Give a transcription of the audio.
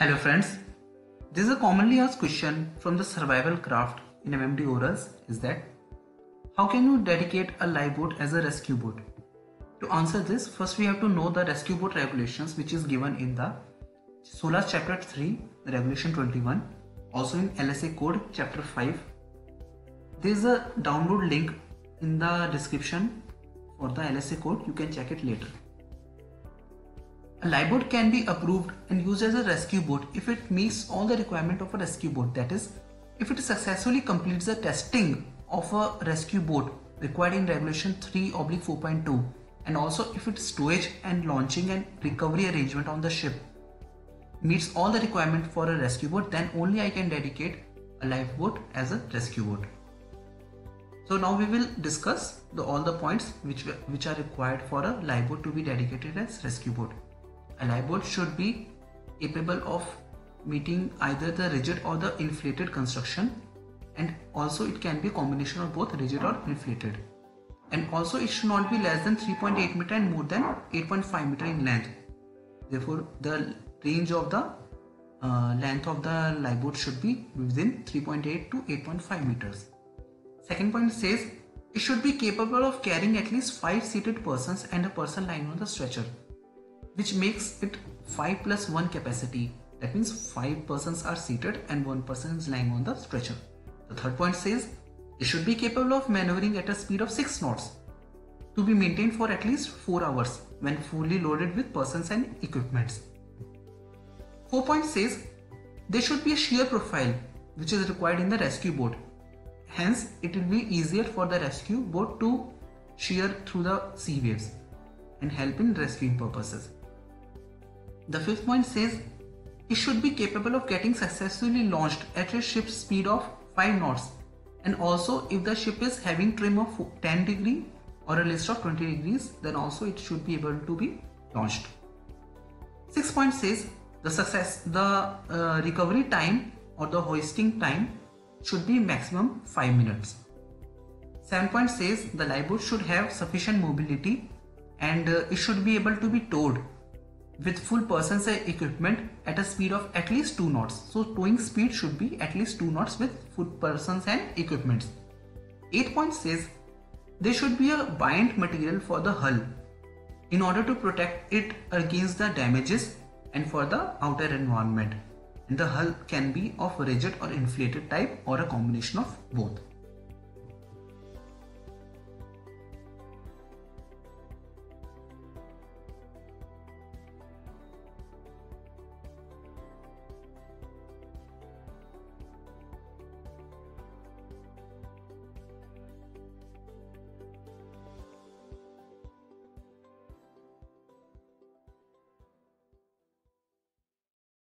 Hello friends, this is a commonly asked question from the survival craft in MMD Orals is that how can you dedicate a lifeboat as a rescue boat? To answer this, first we have to know the rescue boat regulations which is given in the SOLAS chapter 3, regulation 21, also in LSA code chapter 5. There is a download link in the description for the LSA code, you can check it later. A lifeboat can be approved and used as a rescue boat if it meets all the requirement of a rescue boat. That is, if it successfully completes the testing of a rescue boat required in regulation 3 oblique 4.2 and also if its stowage and launching and recovery arrangement on the ship meets all the requirement for a rescue boat then only I can dedicate a lifeboat as a rescue boat. So now we will discuss the, all the points which, which are required for a lifeboat to be dedicated as rescue boat. A lifeboat should be capable of meeting either the rigid or the inflated construction. And also it can be a combination of both rigid or inflated. And also it should not be less than 3.8 meter and more than 8.5 meter in length. Therefore the range of the uh, length of the lifeboat should be within 3.8 to 8.5 meters. Second point says it should be capable of carrying at least 5 seated persons and a person lying on the stretcher which makes it 5 plus 1 capacity. That means 5 persons are seated and 1 person is lying on the stretcher. The third point says it should be capable of maneuvering at a speed of 6 knots to be maintained for at least 4 hours when fully loaded with persons and equipments. 4 point says there should be a shear profile which is required in the rescue boat. Hence, it will be easier for the rescue boat to shear through the sea waves and help in rescuing purposes. The fifth point says it should be capable of getting successfully launched at a ship speed of 5 knots and also if the ship is having trim of 10 degree or a list of 20 degrees then also it should be able to be launched. Sixth point says the success the uh, recovery time or the hoisting time should be maximum 5 minutes. 7 point says the lifeboat should have sufficient mobility and uh, it should be able to be towed with full persons and equipment at a speed of at least 2 knots. So towing speed should be at least 2 knots with full persons and equipments. 8 point says there should be a buoyant material for the hull in order to protect it against the damages and for the outer environment. And the hull can be of rigid or inflated type or a combination of both.